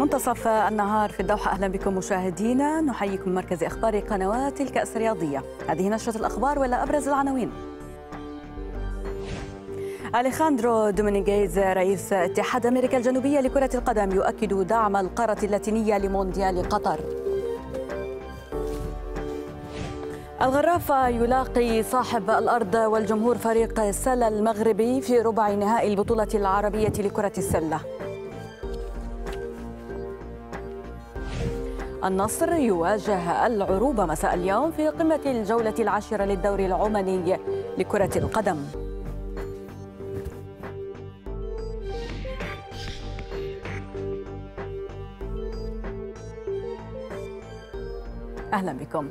منتصف النهار في الدوحة. أهلا بكم مشاهدينا. نحييكم مركز أخبار قنوات الكأس الرياضية. هذه نشرة الأخبار ولا أبرز العناوين. أليخاندرو دومينيغيز رئيس اتحاد أمريكا الجنوبية لكرة القدم يؤكد دعم القارة اللاتينية لمونديال قطر. الغرافة يلاقي صاحب الأرض والجمهور فريق سلا المغربي في ربع نهائي البطولة العربية لكرة السلة. النصر يواجه العروبة مساء اليوم في قمة الجولة العاشرة للدوري العماني لكرة القدم. أهلا بكم.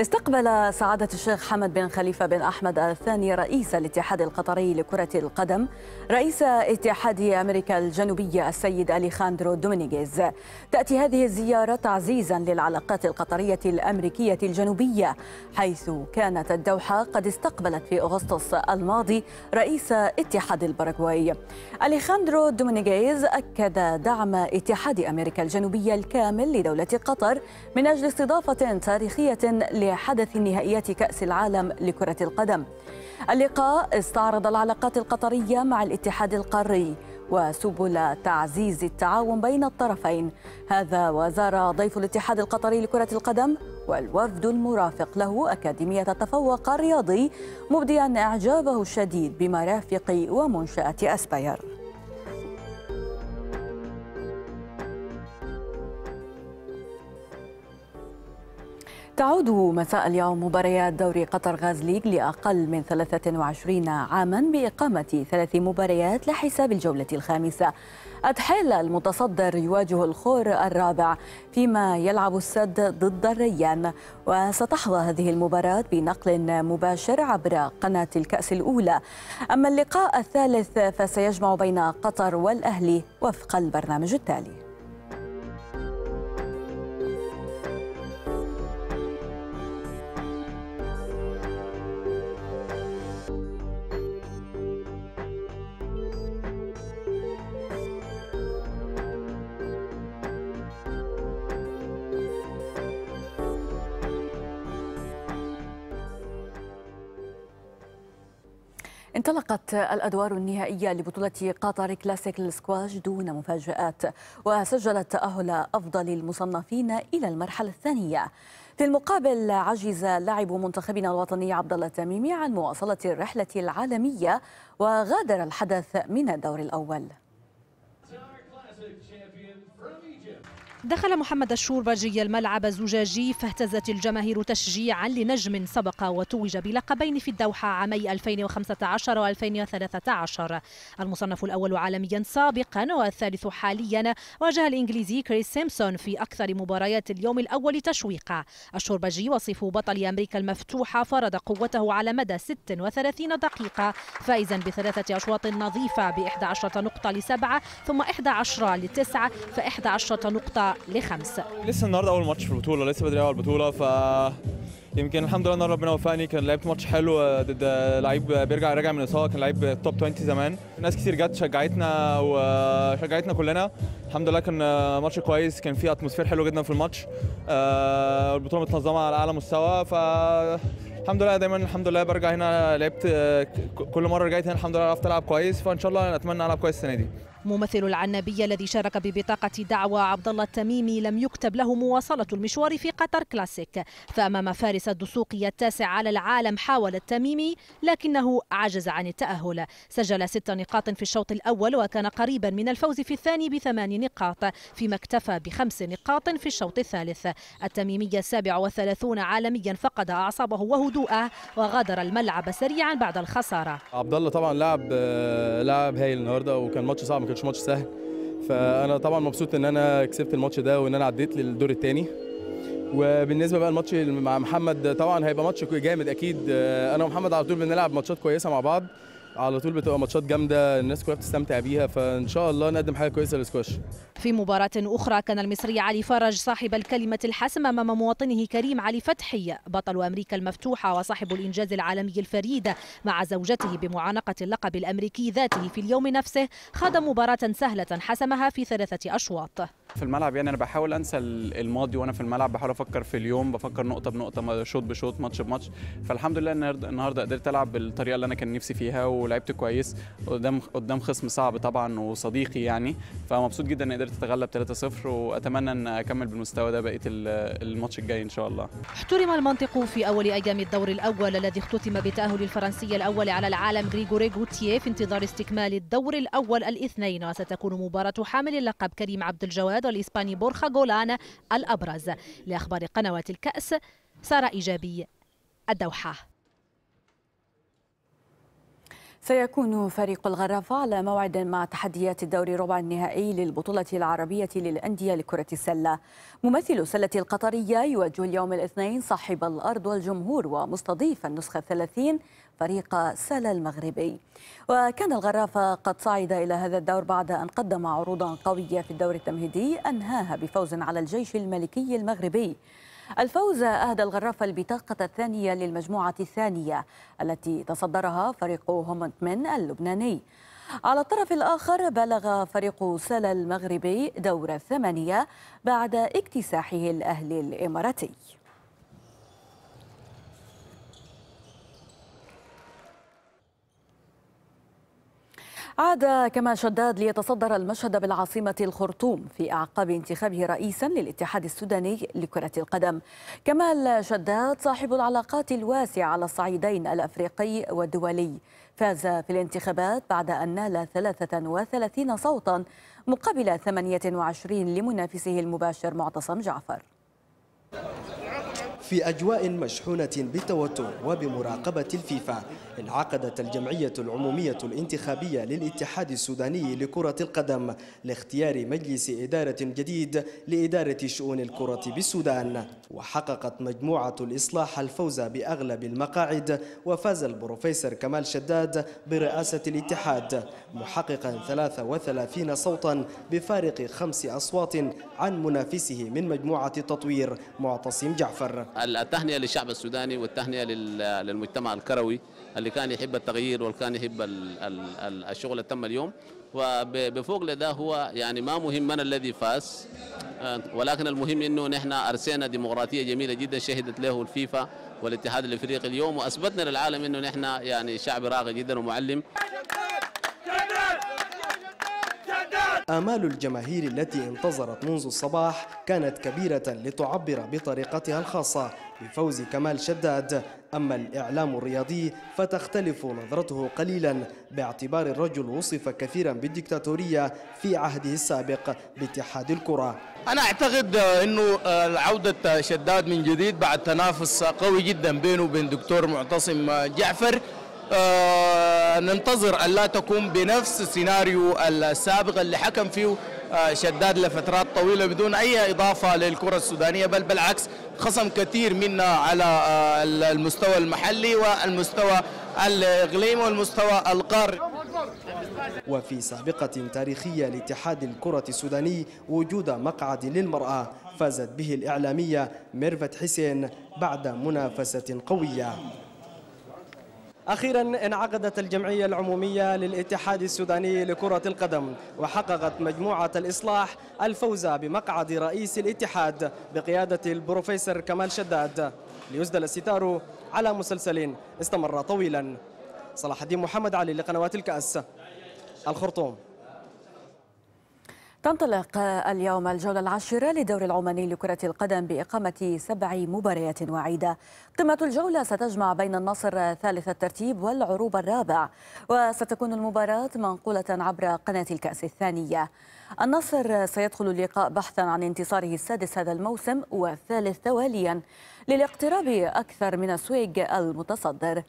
استقبل سعادة الشيخ حمد بن خليفة بن أحمد الثاني رئيس الاتحاد القطري لكرة القدم رئيس اتحاد أمريكا الجنوبية السيد أليخاندرو دومينيغيز. تأتي هذه الزيارة تعزيزا للعلاقات القطرية الأمريكية الجنوبية حيث كانت الدوحة قد استقبلت في أغسطس الماضي رئيس اتحاد الباراغواي. أليخاندرو دومينيغيز أكد دعم اتحاد أمريكا الجنوبية الكامل لدولة قطر من أجل استضافة تاريخية لحدث نهائيات كأس العالم لكرة القدم. اللقاء استعرض العلاقات القطرية مع الاتحاد القاري وسبل تعزيز التعاون بين الطرفين. هذا وزار ضيف الاتحاد القطري لكرة القدم والوفد المرافق له أكاديمية التفوق الرياضي مبديا إعجابه الشديد بمرافق ومنشأة أسباير. تعود مساء اليوم مباريات دوري قطر غاز ليج لأقل من 23 عاما بإقامة ثلاث مباريات لحساب الجولة الخامسة. أدحيل المتصدر يواجه الخور الرابع فيما يلعب السد ضد الريان. وستحظى هذه المباراة بنقل مباشر عبر قناة الكأس الأولى. أما اللقاء الثالث فسيجمع بين قطر والأهلي وفق البرنامج التالي. الأدوار النهائية لبطولة قطر كلاسيك للسكواش دون مفاجآت وسجلت تأهل أفضل المصنفين إلى المرحلة الثانية. في المقابل عجز لاعب منتخبنا الوطني عبد الله التميمي عن مواصلة الرحلة العالمية وغادر الحدث من الدور الأول. دخل محمد الشوربجي الملعب الزجاجي فاهتزت الجماهير تشجيعا لنجم سبق وتوج بلقبين في الدوحة عامي 2015 و2013 المصنف الأول عالميا سابقا والثالث حاليا. واجه الإنجليزي كريس سيمسون في أكثر مباريات اليوم الأول تشويقا. الشوربجي وصيف بطل أمريكا المفتوحة فرض قوته على مدى 36 دقيقة فائزا بثلاثة أشواط نظيفة ب 11 نقطة لسبعة ثم 11 لتسعة ف 11 نقطة لخمس لسه النهارده أول ماتش في البطولة لسه بدري اول بطوله ف يمكن الحمد لله إن ربنا وفقني. كان لعبت ماتش حلو ضد لعيب بيرجع راجع من اصابه كان لعيب top 20 زمان. ناس كتير جت شجعتنا وشجعتنا كلنا. الحمد لله كان ماتش كويس كان فيه atmosphere حلو جدا في الماتش. البطوله متنظمة على أعلى مستوى ف الحمد لله دايما الحمد لله برجع هنا. لعبت كل مرة رجعت هنا الحمد لله عرفت ألعب كويس فإن شاء الله اتمنى ألعب كويس السنة دي. ممثل العنابي الذي شارك ببطاقة دعوة عبد الله التميمي لم يكتب له مواصلة المشوار في قطر كلاسيك. فأمام فارس الدسوقي التاسع على العالم حاول التميمي لكنه عجز عن التأهل. سجل ست نقاط في الشوط الأول وكان قريبا من الفوز في الثاني بثمان نقاط فيما اكتفى بخمس نقاط في الشوط الثالث. التميمي السابع والثلاثون عالميا فقد أعصابه وهدوءه وغادر الملعب سريعا بعد الخسارة. عبد الله طبعا لعب لاعب هايل النهارده وكان ماتش صعب. كانش ماتش سهل. فأنا طبعا مبسوط إن أنا كسبت الماتش ده وإن أنا عديت للدور الثاني وبالنسبة بقى الماتش مع محمد طبعا هيبقى ماتش جامد أكيد. أنا ومحمد على طول بنلعب ماتشات كويسة مع بعض. على طول بتبقى ماتشات جامدة الناس كلها بتستمتع بيها فإن شاء الله نقدم حاجة كويسة للسكواش. في مباراة أخرى كان المصري علي فرج صاحب الكلمة الحسم أمام مواطنه كريم علي فتحي بطل أمريكا المفتوحة وصاحب الإنجاز العالمي الفريد مع زوجته بمعانقة اللقب الأمريكي ذاته في اليوم نفسه خاض مباراة سهلة حسمها في ثلاثة أشواط. في الملعب يعني. أنا بحاول أنسى الماضي وأنا في الملعب بحاول أفكر في اليوم بفكر نقطة بنقطة شوط بشوط ماتش بماتش. فالحمد لله النهارده قدرت ألعب بالطريقة اللي أنا كان نفسي فيها ولعبت كويس. قدام قدام خصم صعب طبعا وصديقي يعني. فمبسوط جدا إني قدرت أتغلب 3-0 وأتمنى إن أكمل بالمستوى ده بقية الماتش الجاي إن شاء الله. احترم المنطق في أول أيام الدور الأول الذي اختتم بتأهل الفرنسي الأول على العالم غريغوري غوتيه في انتظار استكمال الدور الأول الاثنين وستكون مباراة حامل اللقب كريم عبد الجواد. والاسباني بورخا جولان الأبرز. لأخبار قنوات الكأس سارة إيجابي الدوحة. سيكون فريق الغرافة على موعد مع تحديات الدور ربع النهائي للبطولة العربية للأندية لكرة السلة. ممثل السلة القطرية يواجه اليوم الاثنين صاحب الأرض والجمهور ومستضيف النسخة الثلاثين فريق سلا المغربي. وكان الغرافة قد صعد إلى هذا الدور بعد أن قدم عروضا قوية في الدور التمهيدي أنهاها بفوز على الجيش الملكي المغربي. الفوز أهدى الغرافة البطاقة الثانية للمجموعة الثانية التي تصدرها فريق هومنت من اللبناني. على الطرف الآخر بلغ فريق سلا المغربي دور الثمانية بعد اكتساحه الأهلي الإماراتي. عاد كمال شداد ليتصدر المشهد بالعاصمة الخرطوم في أعقاب انتخابه رئيسا للاتحاد السوداني لكرة القدم. كمال شداد صاحب العلاقات الواسعة على الصعيدين الأفريقي والدولي. فاز في الانتخابات بعد أن نال 33 صوتا مقابل 28 لمنافسه المباشر معتصم جعفر. في أجواء مشحونة بالتوتر وبمراقبة الفيفا انعقدت الجمعية العمومية الانتخابية للاتحاد السوداني لكرة القدم لاختيار مجلس إدارة جديد لإدارة شؤون الكرة بالسودان. وحققت مجموعة الإصلاح الفوز بأغلب المقاعد وفاز البروفيسور كمال شداد برئاسة الاتحاد محققا 33 صوتا بفارق خمس أصوات عن منافسه من مجموعة تطوير معتصم جعفر. التهنئة للشعب السوداني والتهنئة للمجتمع الكروي اللي كان يحب التغيير واللي كان يحب الشغل اللي تم اليوم. وبفوق لده هو يعني ما مهم من الذي فاز آه، ولكن المهم إنه نحن أرسينا ديمقراطية جميلة جدا شهدت له الفيفا والاتحاد الإفريقي اليوم وأثبتنا للعالم إنه نحن يعني شعب راقي جدا ومعلم. آمال الجماهير التي انتظرت منذ الصباح كانت كبيرة لتعبر بطريقتها الخاصة بفوز كمال شداد. أما الإعلام الرياضي فتختلف نظرته قليلا باعتبار الرجل وصف كثيرا بالدكتاتورية في عهده السابق باتحاد الكرة. أنا أعتقد أنه عودة شداد من جديد بعد تنافس قوي جدا بينه وبين دكتور معتصم جعفر. ننتظر أن لا تكون بنفس السيناريو السابق اللي حكم فيه آه شداد لفترات طويلة بدون أي إضافة للكرة السودانية بل بالعكس خصم كثير منا على آه المستوى المحلي والمستوى الإقليمي والمستوى القاري. وفي سابقة تاريخية لاتحاد الكرة السوداني وجود مقعد للمرأة فازت به الإعلامية ميرفت حسين بعد منافسة قوية. أخيرا انعقدت الجمعية العمومية للاتحاد السوداني لكرة القدم وحققت مجموعة الإصلاح الفوز بمقعد رئيس الاتحاد بقيادة البروفيسور كمال شداد. ليسدل الستار على مسلسل استمر طويلا. صلاح الدين محمد علي لقنوات الكأس. الخرطوم. تنطلق اليوم الجولة العاشرة للدور العماني لكرة القدم بإقامة سبع مباريات وعيدة. قمة الجولة ستجمع بين النصر ثالث الترتيب والعروب الرابع وستكون المباراة منقولة عبر قناة الكأس الثانية. النصر سيدخل اللقاء بحثا عن انتصاره السادس هذا الموسم والثالث تواليا للاقتراب أكثر من السويق المتصدر.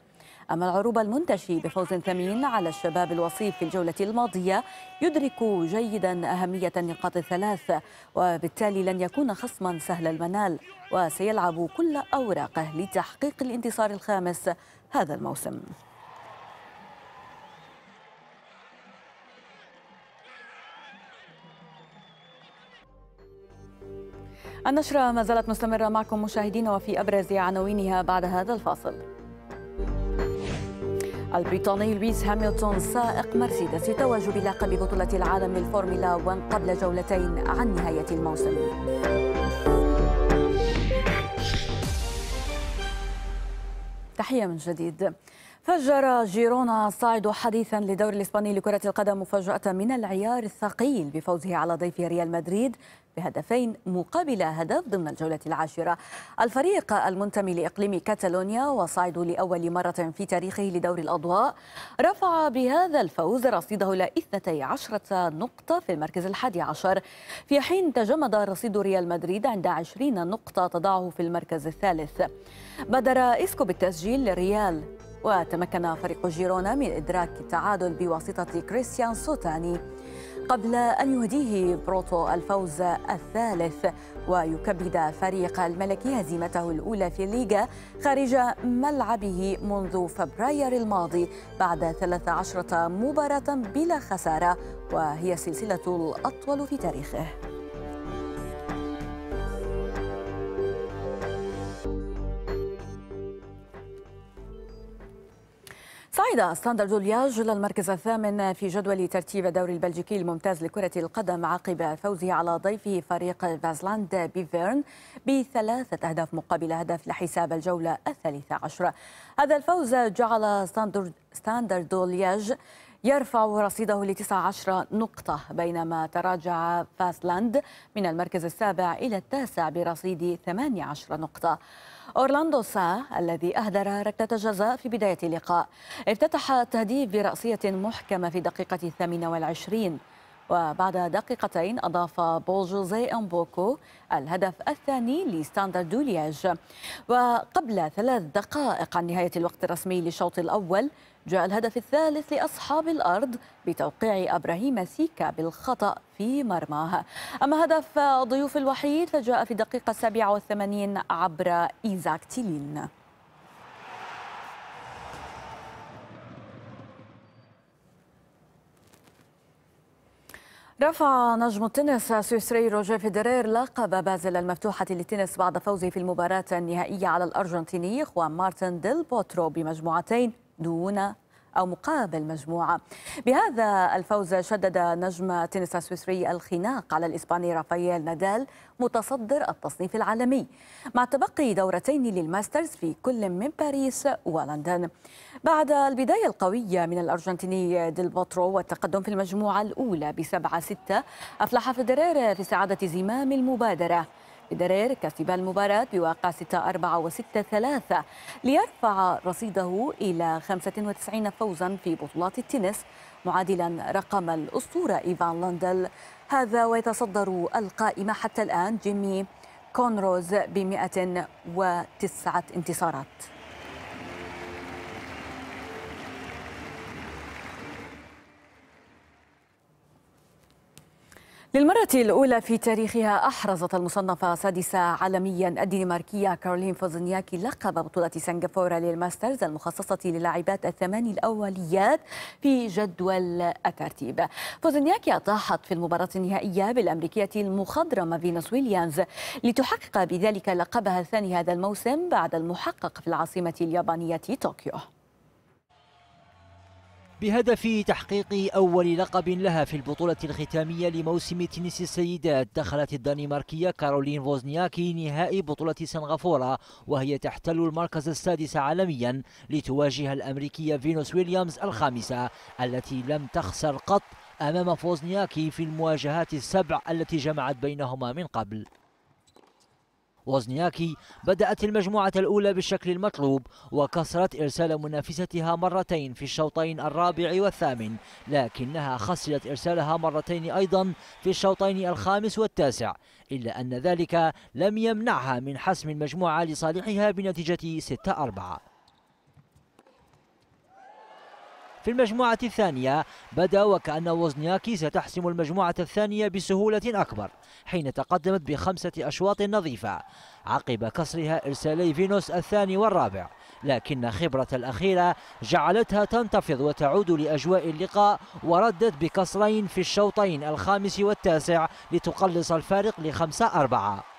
أما العروبة المنتشي بفوز ثمين على الشباب الوصيف في الجولة الماضية يدرك جيدا أهمية النقاط الثلاث وبالتالي لن يكون خصما سهل المنال وسيلعب كل أوراقه لتحقيق الانتصار الخامس هذا الموسم. النشرة ما زالت مستمرة معكم مشاهدينا وفي أبرز عناوينها بعد هذا الفاصل. البريطاني لويس هاميلتون سائق مرسيدس يتوج بلقب بطولة العالم للفورمولا 1 قبل جولتين عن نهاية الموسم. تحية من جديد. فجر جيرونا الصاعد حديثا للدوري الإسباني لكرة القدم مفاجأة من العيار الثقيل بفوزه على ضيف ريال مدريد بهدفين مقابل هدف ضمن الجولة العاشرة. الفريق المنتمي لإقليم كاتالونيا وصعد لأول مرة في تاريخه لدور الأضواء. رفع بهذا الفوز رصيده إلى 12 نقطة في المركز الحادي عشر. في حين تجمد رصيد ريال مدريد عند 20 نقطة تضعه في المركز الثالث. بادر إسكو بالتسجيل للريال وتمكن فريق جيرونا من إدراك التعادل بواسطة كريستيان سوتاني. قبل أن يهديه بروتو الفوز الثالث ويكبد فريق الملكي هزيمته الأولى في الليغا خارج ملعبه منذ فبراير الماضي بعد 13 مباراة بلا خسارة وهي السلسلة الأطول في تاريخه. صعد ستاندرد لياج للمركز الثامن في جدول ترتيب الدوري البلجيكي الممتاز لكرة القدم عقب فوزه على ضيفه فريق فازلاند بيفيرن بثلاثة أهداف مقابل هدف لحساب الجولة الثالثة عشرة. هذا الفوز جعل ستاندرد, ستاندرد لياج يرفع رصيده ل 19 نقطة بينما تراجع فاسلاند من المركز السابع إلى التاسع برصيد 18 نقطة. أورلاندو سا الذي أهدر ركلة جزاء في بداية اللقاء. افتتح التهديف برأسية محكمة في الدقيقة الثامنة والعشرين. وبعد دقيقتين أضاف بول جوزي أمبوكو الهدف الثاني لستاندرد دولياج. وقبل ثلاث دقائق عن نهاية الوقت الرسمي للشوط الأول جاء الهدف الثالث لأصحاب الأرض بتوقيع أبراهيم سيكا بالخطأ في مرماه. أما هدف الضيوف الوحيد فجاء في الدقيقة السابعة والثمانين عبر إيزاك تيلين. رفع نجم التنس السويسري روجيه فيدرير لقب بازل المفتوحة للتنس بعد فوزه في المباراة النهائية على الأرجنتيني خوان مارتن ديل بوترو بمجموعتين دون أو مقابل مجموعة. بهذا الفوز شدد نجم التنس السويسري الخناق على الإسباني رافائيل نادال متصدر التصنيف العالمي مع تبقي دورتين للماسترز في كل من باريس ولندن. بعد البداية القوية من الأرجنتيني ديل بوترو والتقدم في المجموعة الأولى بسبعة ستة أفلح فيدرير في استعادة زمام المبادرة. فيدرير كسب المباراة بواقع 6 4 و 6 3 ليرفع رصيده إلى 95 فوزا في بطولات التنس معادلا رقم الأسطورة إيفان لوندل هذا ويتصدر القائمة حتى الآن جيمي كونروز ب 109 انتصارات. للمرة الأولى في تاريخها أحرزت المصنفة سادسة عالميا الدنماركية كارولين فوزنياكي لقب بطولة سنغافورة للماسترز المخصصة للاعبات الثمان الأوليات في جدول الترتيب. فوزنياكي أطاحت في المباراة النهائية بالأمريكية المخضرمة فينوس ويليامز لتحقق بذلك لقبها الثاني هذا الموسم بعد المحقق في العاصمة اليابانية طوكيو. بهدف تحقيق أول لقب لها في البطولة الختامية لموسم تنس السيدات. دخلت الدنماركية كارولين فوزنياكي نهائي بطولة سنغافورة وهي تحتل المركز السادس عالميا لتواجه الأمريكية فينوس ويليامز الخامسة التي لم تخسر قط أمام فوزنياكي في المواجهات السبع التي جمعت بينهما من قبل. وزنياكي بدأت المجموعة الأولى بالشكل المطلوب وكسرت إرسال منافستها مرتين في الشوطين الرابع والثامن لكنها خسرت إرسالها مرتين أيضا في الشوطين الخامس والتاسع إلا أن ذلك لم يمنعها من حسم المجموعة لصالحها بنتيجة 6-4 في المجموعة الثانية بدأ وكأن وزنياكي ستحسم المجموعة الثانية بسهولة أكبر حين تقدمت بخمسة أشواط نظيفة عقب كسرها إرسالي فينوس الثاني والرابع. لكن خبرة الأخيرة جعلتها تنتفض وتعود لأجواء اللقاء وردت بكسرين في الشوطين الخامس والتاسع لتقلص الفارق لخمسة أربعة.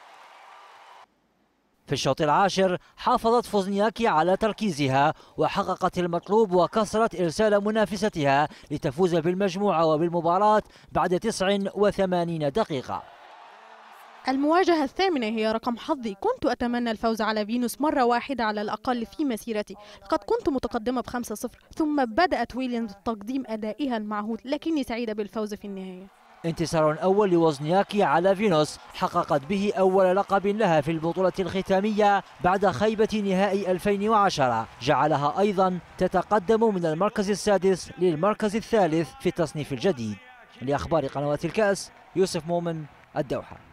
في الشوط العاشر حافظت فوزنياكي على تركيزها وحققت المطلوب وكسرت إرسال منافستها لتفوز بالمجموعة وبالمباراة بعد 89 دقيقة. المواجهة الثامنة هي رقم حظي. كنت أتمنى الفوز على فينوس مرة واحدة على الأقل في مسيرتي. لقد كنت متقدمة بخمسة صفر ثم بدأت ويليامز بتقديم أدائها المعهود لكني سعيدة بالفوز في النهاية. انتصار أول لوزنياكي على فينوس حققت به أول لقب لها في البطولة الختامية بعد خيبة نهائي 2010 جعلها أيضا تتقدم من المركز السادس للمركز الثالث في التصنيف الجديد. لأخبار قنوات الكأس يوسف مومن الدوحة.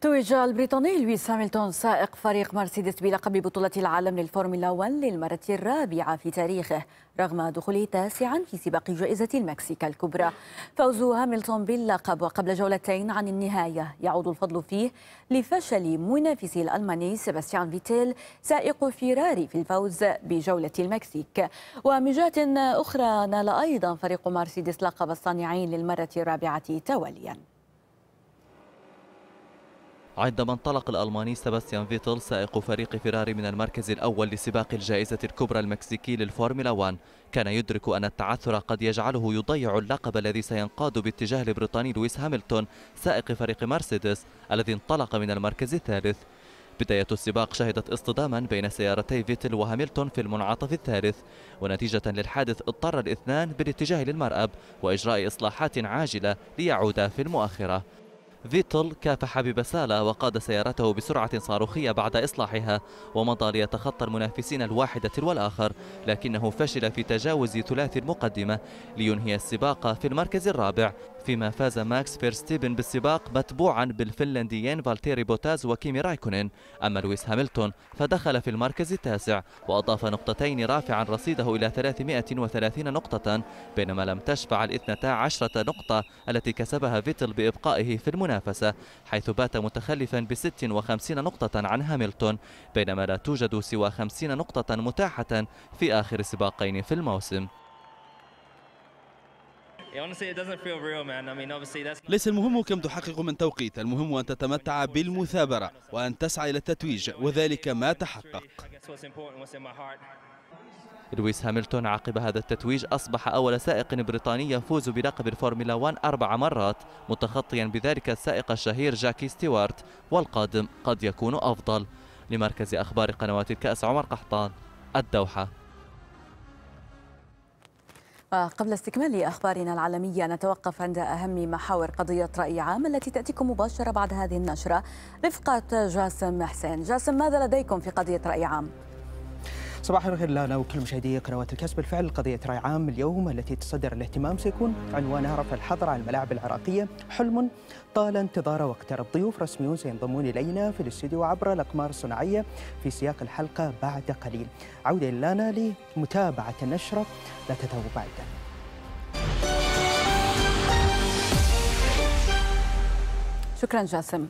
توج البريطاني لويس هاملتون سائق فريق مرسيدس بلقب بطولة العالم للفورمولا 1 للمرة الرابعة في تاريخه رغم دخوله تاسعا في سباق جائزة المكسيك الكبرى. فوز هاملتون باللقب وقبل جولتين عن النهاية. يعود الفضل فيه لفشل منافسه الألماني سيباستيان فيتيل سائق فيراري في الفوز بجولة المكسيك. ومن جهة أخرى نال أيضا فريق مرسيدس لقب الصانعين للمرة الرابعة تواليا عندما انطلق الألماني سباستيان فيتل سائق فريق فيراري من المركز الأول لسباق الجائزة الكبرى المكسيكي للفورمولا 1 كان يدرك أن التعثر قد يجعله يضيع اللقب الذي سينقاد باتجاه البريطاني لويس هاملتون سائق فريق مرسيدس الذي انطلق من المركز الثالث. بداية السباق شهدت اصطداما بين سيارتي فيتل وهاملتون في المنعطف الثالث. ونتيجة للحادث اضطر الاثنان بالاتجاه للمرأب وإجراء إصلاحات عاجلة ليعودا في المؤخرة. فيتل كافح ببسالة وقاد سيارته بسرعة صاروخية بعد إصلاحها ومضى ليتخطى المنافسين الواحد تلو الآخر لكنه فشل في تجاوز ثلاثي المقدمة لينهي السباق في المركز الرابع. فيما فاز ماكس فيرستيبن بالسباق متبوعا بالفنلنديين فالتيري بوتاز وكيمي رايكونين. أما لويس هاملتون فدخل في المركز التاسع وأضاف نقطتين رافعا رصيده إلى 330 نقطة بينما لم تشفع الاثنتا عشرة نقطة التي كسبها فيتل بإبقائه في المنافسة حيث بات متخلفا ب 56 نقطة عن هاملتون بينما لا توجد سوى 50 نقطة متاحة في آخر سباقين في الموسم. ليس المهم كم تحقق من توقيت المهم أن تتمتع بالمثابرة وأن تسعى إلى التتويج وذلك ما تحقق. لويس هاملتون عقب هذا التتويج أصبح أول سائق بريطاني يفوز بلقب الفورمولا 1 أربع مرات متخطيا بذلك السائق الشهير جاكي ستيوارت والقادم قد يكون أفضل. لمركز أخبار قنوات الكأس عمر قحطان الدوحة. وقبل استكمال أخبارنا العالمية نتوقف عند أهم محاور قضية رأي عام التي تأتيكم مباشرة بعد هذه النشرة رفقة جاسم حسين جاسم ماذا لديكم في قضية رأي عام؟ صباح الخير. لنا وكل مشاهدي قنوات الكاس بالفعل قضية رأي عام اليوم التي تصدر الاهتمام سيكون عنوانها رفع الحظر على الملاعب العراقية. حلم طال انتظاره واقترب ضيوف. رسميون سينضمون إلينا في الاستديو عبر الأقمار الصناعية في سياق الحلقة بعد قليل. عودة لنا لمتابعة النشرة لا تذهبوا بعيدا. شكرا جاسم.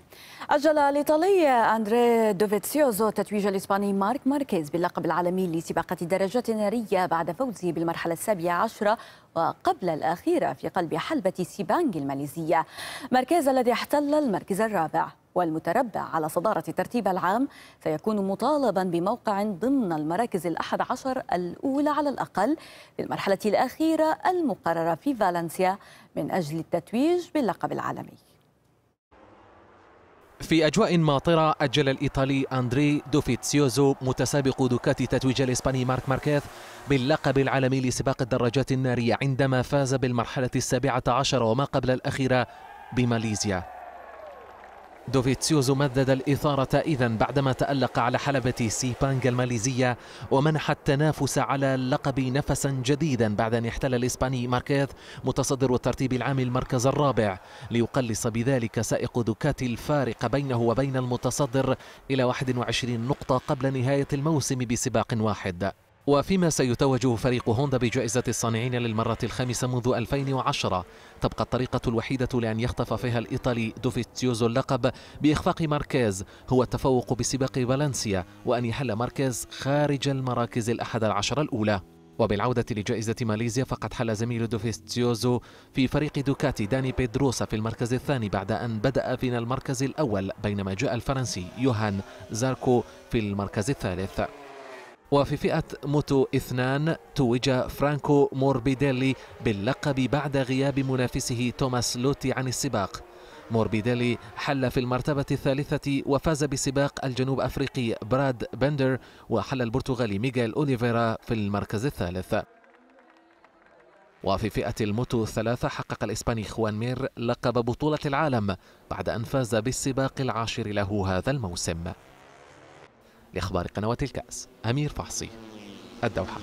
أجل الإيطالي أندري دوفيتسيوزو تتويج الإسباني مارك ماركيز باللقب العالمي لسباق الدراجات النارية بعد فوزه بالمرحلة السابعة عشرة وقبل الأخيرة في قلب حلبة سيبانج الماليزية. ماركيز الذي احتل المركز الرابع والمتربع على صدارة الترتيب العام سيكون مطالبا بموقع ضمن المراكز الأحد عشر الأولى على الأقل في المرحلة الأخيرة المقررة في فالنسيا من أجل التتويج باللقب العالمي. في أجواء ماطرة أجل الإيطالي أندري دوفيتسيوزو متسابق دوكاتي تتويج الإسباني مارك ماركيث باللقب العالمي لسباق الدراجات النارية عندما فاز بالمرحلة السابعة عشر وما قبل الأخيرة بماليزيا. دوفيتسيوزو مدد الإثارة إذا بعدما تألق على حلبة سيبانج الماليزية ومنح التنافس على اللقب نفسا جديدا بعد أن احتل الإسباني ماركيز متصدر الترتيب العام المركز الرابع ليقلص بذلك سائق دوكاتي الفارق بينه وبين المتصدر إلى 21 نقطة قبل نهاية الموسم بسباق واحد. وفيما سيتوج فريق هوندا بجائزة الصانعين للمرة الخامسة منذ 2010 تبقى الطريقة الوحيدة لأن يخطف فيها الإيطالي دوفيتسيوزو اللقب بإخفاق ماركيز. هو التفوق بسباق فالنسيا وأن يحل ماركيز خارج المراكز الأحد عشر الأولى. وبالعودة لجائزة ماليزيا فقد حل زميل دوفيستيوزو في فريق دوكاتي داني بيدروسا في المركز الثاني بعد أن بدأ في المركز الأول بينما جاء الفرنسي يوهان زاركو في المركز الثالث. وفي فئة موتو اثنان توج فرانكو موربيديلي باللقب بعد غياب منافسه توماس لوتي عن السباق. موربيديلي حل في المرتبة الثالثة وفاز بسباق الجنوب أفريقي براد بندر وحل البرتغالي ميغيل أوليفيرا في المركز الثالث. وفي فئة الموتو الثلاثة حقق الإسباني خوان مير لقب بطولة العالم بعد أن فاز بالسباق العاشر له هذا الموسم. لأخبار قنوات الكأس أمير فحصي الدوحة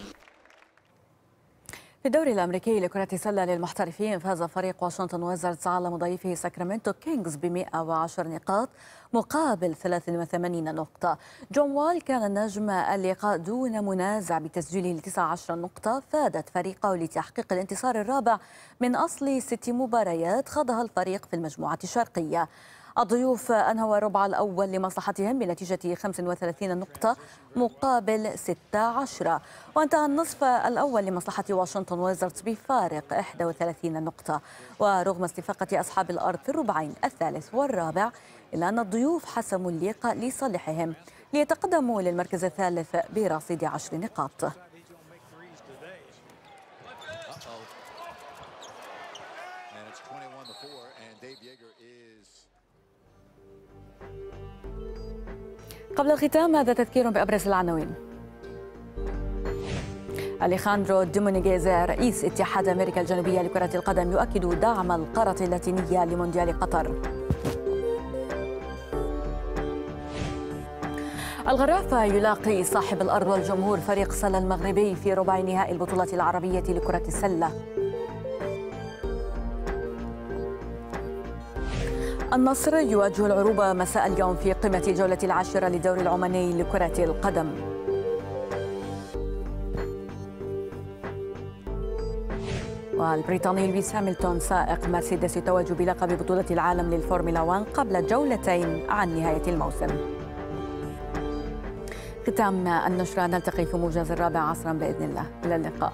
في الدوري الأمريكي لكرة السلة للمحترفين فاز فريق واشنطن ويزردز على مضيفه ساكرامنتو كينجز ب 110 نقاط مقابل 83 نقطة. جون وال كان نجم اللقاء دون منازع بتسجيله ل 19 نقطة قادت فريقه لتحقيق الانتصار الرابع من أصل ست مباريات خاضها الفريق في المجموعة الشرقية. الضيوف أنهوا الربع الأول لمصلحتهم بنتيجة 35 نقطة مقابل 16 وانتهى النصف الأول لمصلحة واشنطن ويزردز بفارق 31 نقطة. ورغم استفاقة أصحاب الأرض في الربعين الثالث والرابع إلا أن الضيوف حسموا اللقاء لصالحهم ليتقدموا للمركز الثالث برصيد عشر نقاط. قبل الختام هذا تذكير بأبرز العناوين. أليخاندرو دومينيغيز رئيس اتحاد أمريكا الجنوبية لكرة القدم يؤكد دعم القارة اللاتينية لمونديال قطر. الغرافة يلاقي صاحب الأرض والجمهور فريق سلة المغربي في ربع نهائي البطولة العربية لكرة السلة. النصر يواجه العروبة مساء اليوم في قمة الجولة العاشرة للدوري العماني لكرة القدم. والبريطاني لويس هاملتون سائق مرسيدس يتوج بلقب بطولة العالم للفورمولا 1 قبل جولتين عن نهاية الموسم. ختام النشرة نلتقي في موجز الرابع عصرا بإذن الله. إلى اللقاء.